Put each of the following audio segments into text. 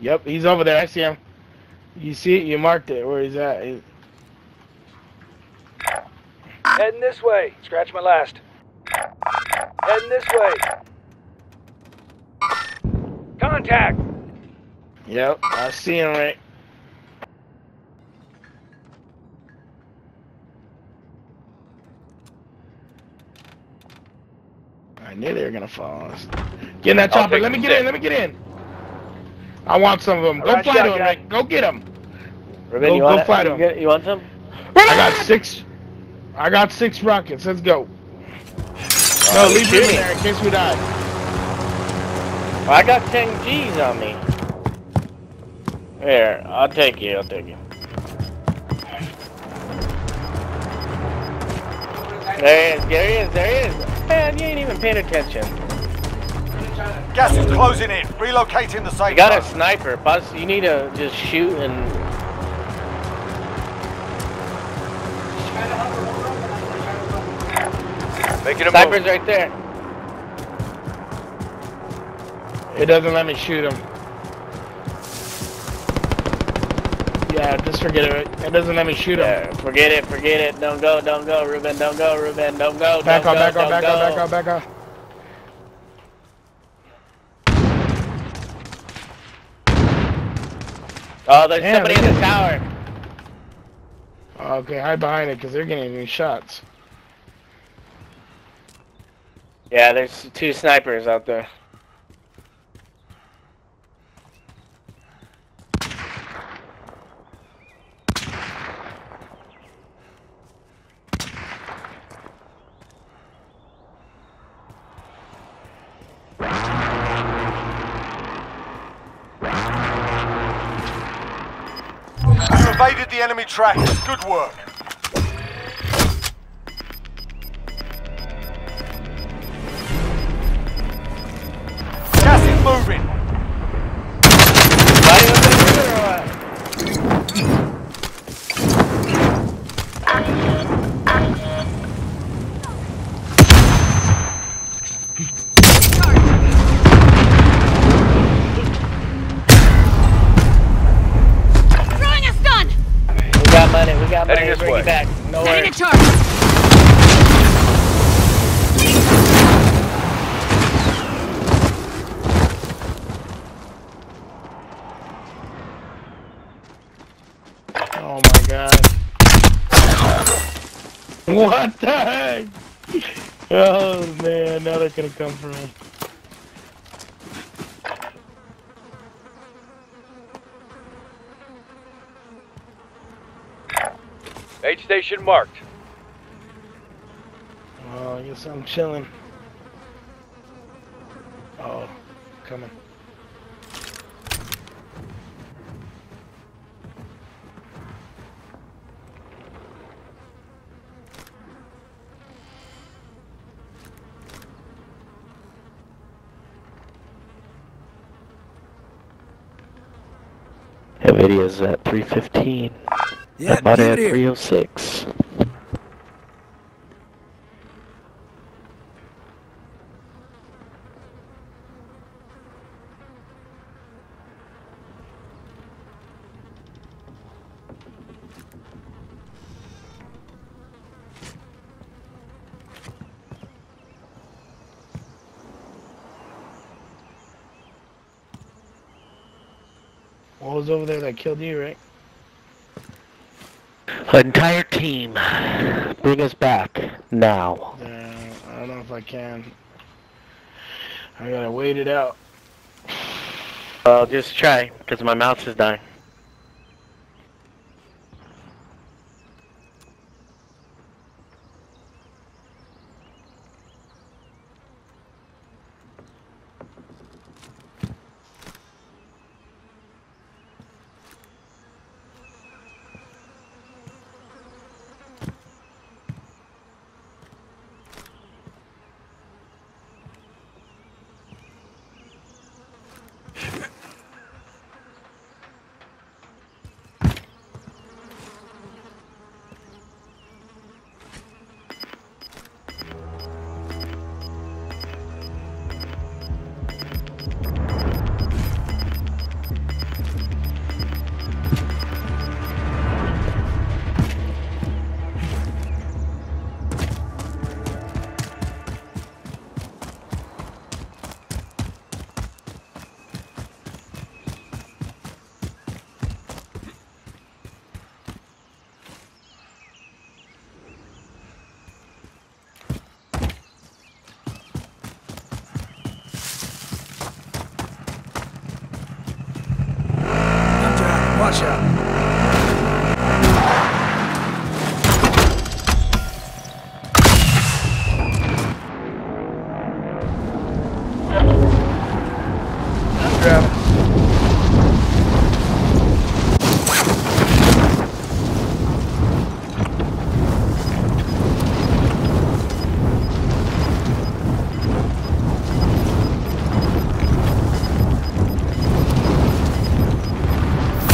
Yep, he's over there. I see him. You see it? You marked it. Where he's at? He- Heading this way. Scratch my last. Heading this way. Contact! Yep, I see him right. I knew they were gonna follow us. Get in that chopper. Let me get in. Let me get in. I want some of them. Go fly him, shotgun. Rick. Go get them. Reuben, Go- you go want fight you, get- you want some? I got six. I got six rockets. Let's go. Oh, no, Oh, leave me in there in case we die. I got 10 G's on me. Here, I'll take you, I'll take you. There he is, there he is, there he is. Man, you ain't even paying attention. Gas is closing in. Relocating the safe You got a sniper, Buzz. You need to just shoot and... Making a Sniper's move. right there. It doesn't let me shoot him. Yeah, just forget it. It doesn't let me shoot him. Yeah, forget it, forget it. Don't go, don't go, Reuben. Don't go, Reuben. Don't go, Back don't off, go, back off, don't back go. off, back off, back off. Oh, there's Damn, somebody in the tower. Okay, hide behind it because they're getting new shots. Yeah, there's two snipers out there. You evaded the enemy trackers. Good work. Oh my god. What the heck? Oh man, now they're gonna come for me. Aid station marked. Oh, I guess I'm chilling. Oh, coming. Nvidia's at 315. Yeah, at it here. 306. What was over there that killed you, right? Entire team, bring us back now. Yeah, I don't know if I can. I gotta wait it out. I'll just try, because my mouse is dying.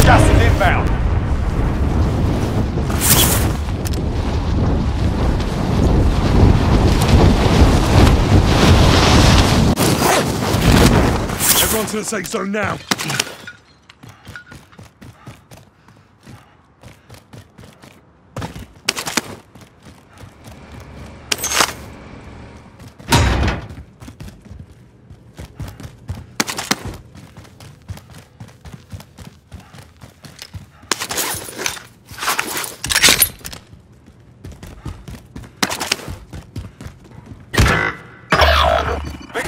Gas inbound. Everyone to the safe zone now.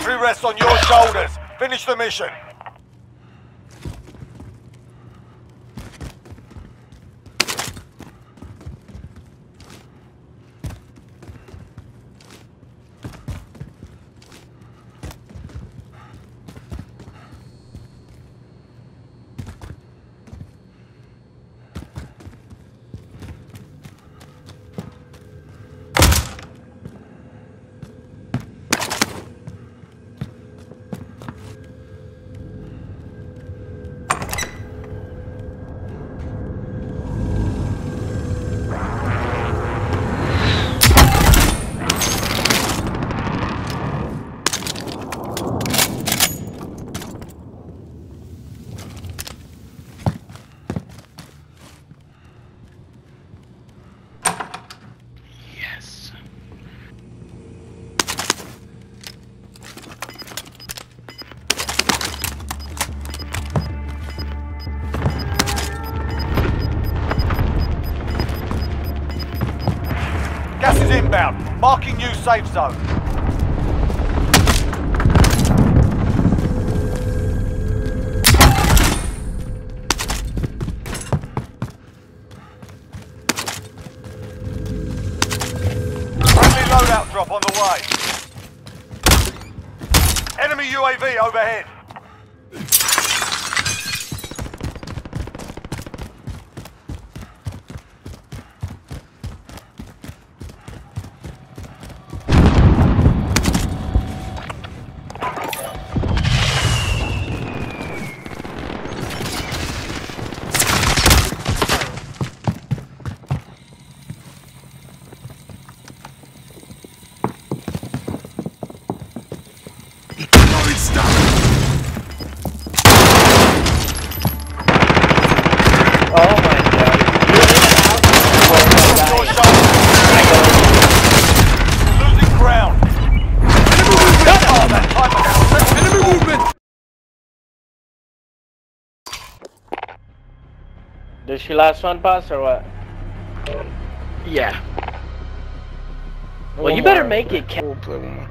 Victory rests on your shoulders. Finish the mission. Safe zone. Friendly loadout drop on the way. Enemy UAV overhead. Throwing stuff. Oh my god. You're in the house? Your shoulders. Losing ground. Time Enemy movement. Did she last one pass or what? Yeah. Well, One you better more. make it. We'll play one more.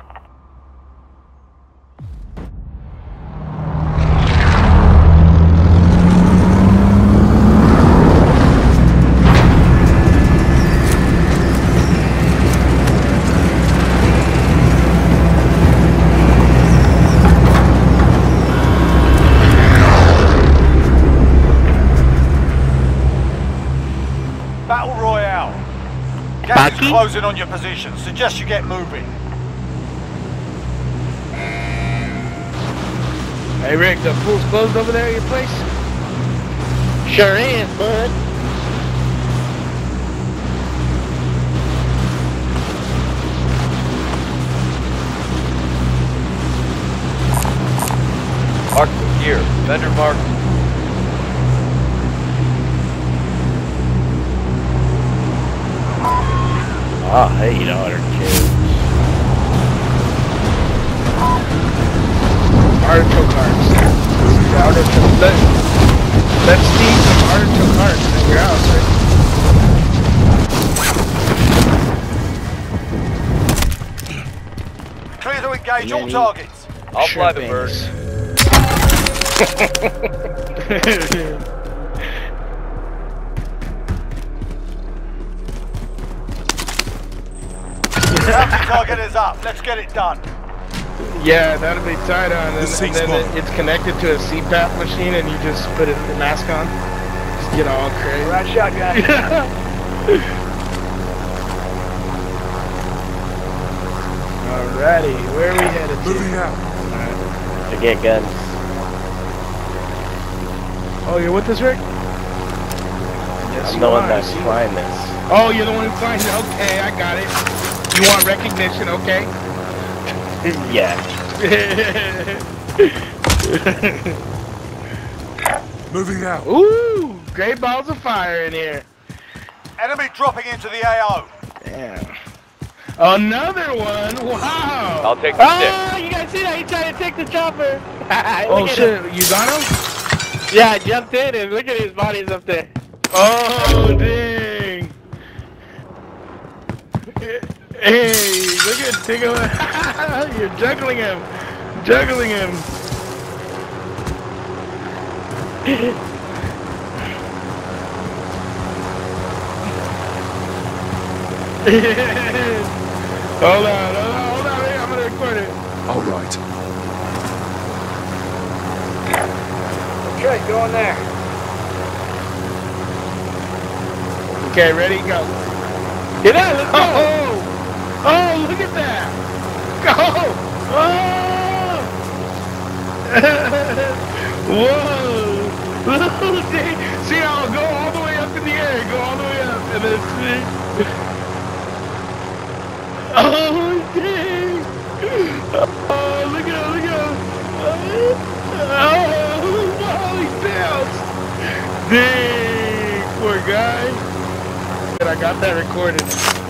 Closing on your position. Suggest you get moving. Hey Rick, the pool's closed over there at your place? Sure is, bud. Mark here. Vendor mark. I hate artichokes. Artichoke hearts. Artichoke. Let, let's see some artichoke hearts at your house, Rick. Clear to engage all targets. I'll fly the bird. target is up. Let's get it done. yeah, that'll be tied on, and, and then it, it's connected to a CPAP machine, and you just put it, the mask on. Just get all crazy. Right shot, guy. Alrighty, where are we headed to? Moving out. To get guns. Oh, you're with us, Rick? Yes, I'm you the one that's See? flying this. Oh, you're the one who finds it. Okay, I got it. You want recognition, okay? yeah. Moving out. Ooh, great balls of fire in here. Enemy dropping into the AO. Damn. Another one. Wow. I'll take the ah, stick. Oh, you guys see that? He tried to take the chopper. Oh shit, him. you got him? Yeah, I jumped in and look at his body's up there. Oh dang. Hey, look at Tingo. You're juggling him. Juggling him. hold on, hold on, hold on. I'm gonna record it. All right. Okay, go in there. Okay, ready, go. Get out, let's go. Oh, oh, look at that. Go. Oh. Whoa. See how it'll go all the way up in the air, go all the way up, and then see. Oh, dang. Oh, look at him, look at him. Oh, wow, he bounced. Dang, poor guy. I got that recorded.